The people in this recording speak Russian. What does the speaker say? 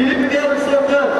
Felipe Melo soltando. Arte combate.